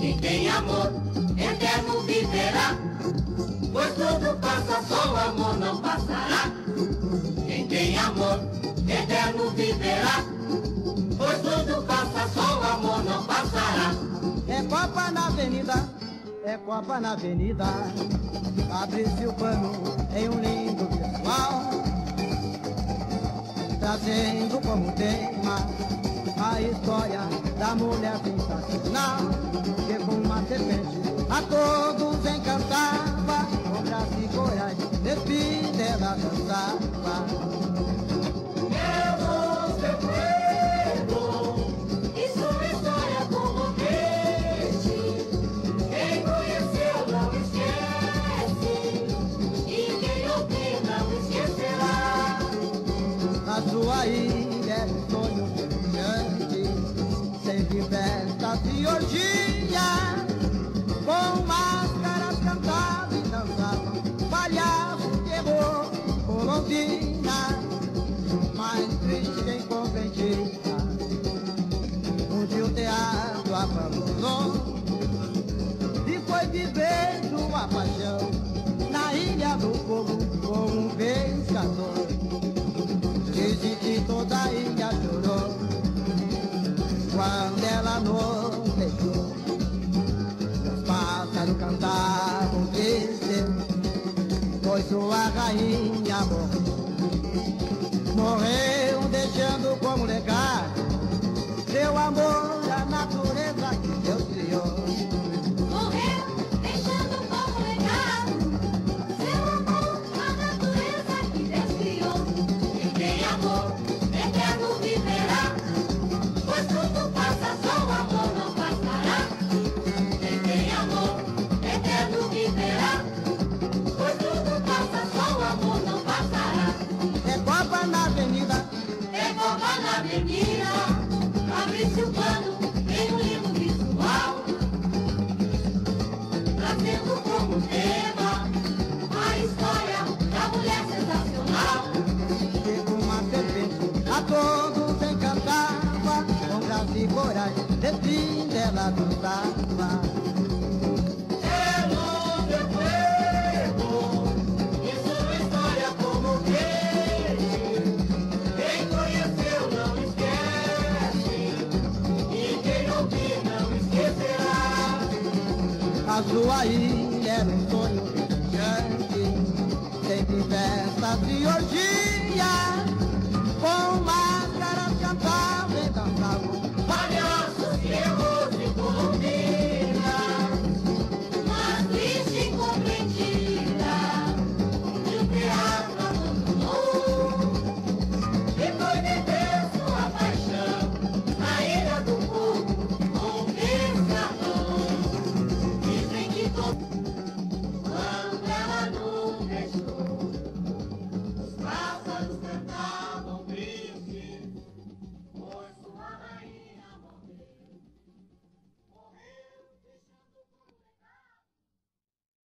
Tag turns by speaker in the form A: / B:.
A: Quem tem amor, eterno viverá. Pois tudo passa, só o amor não passará. Quem tem amor, eterno viverá. Pois tudo passa, só o amor não passará.
B: É Copa na avenida, é Copa na avenida. Abre-se o pano em um lindo Trazendo como tema a história da mulher sensacional. Que com uma serpente a todos encantava. Com graça e coragem, despida ela dançava. Ilha é sonho brilhante, sempre festas e orgia, com máscaras cantavam e dançavam, palhaço, terror, colombina, mais triste em conventina, onde o teatro abandonou, e foi vivendo a paixão, na ilha do fogo, com um pescador. Rainha morreu. Morreu deixando como legado Seu amor avenida,
A: abre-se o pano em um lindo visual, trazendo como tema
B: A sua ilha era um sonho brilhante, sempre festas e orgias,